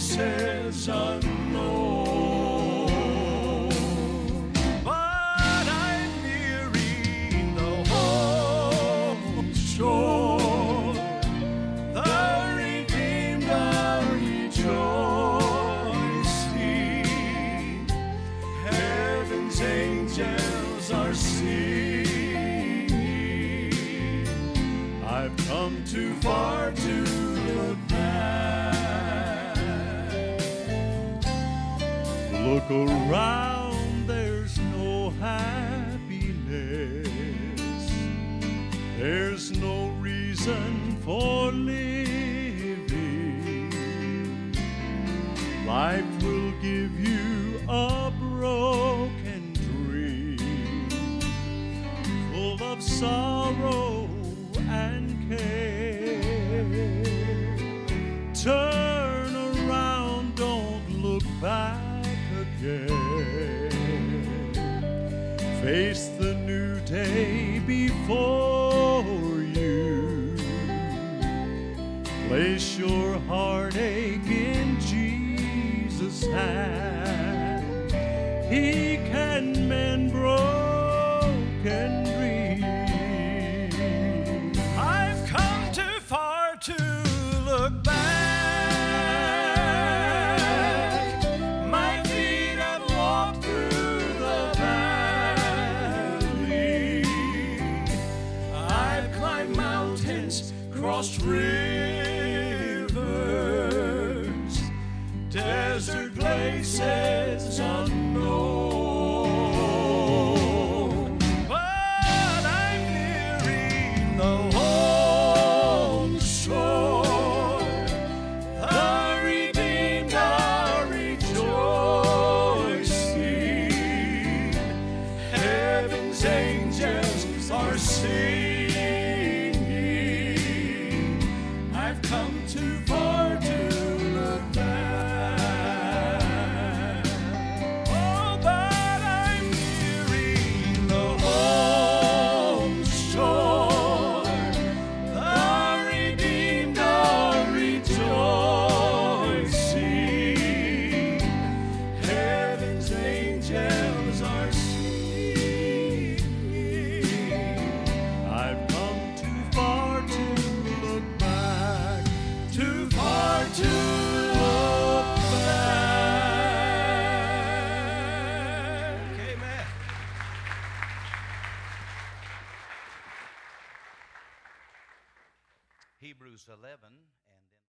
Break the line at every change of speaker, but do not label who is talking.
places unknown. But I'm nearing the home shore. The redeemed are rejoicing. Heaven's angels are singing.
I've come too far to. Look around, there's no happiness. There's no reason for living. Life will give you a broken dream full of sorrow. face the new day before you. Place your heartache in Jesus' hand. He can mend broken
desert places
Hebrews 11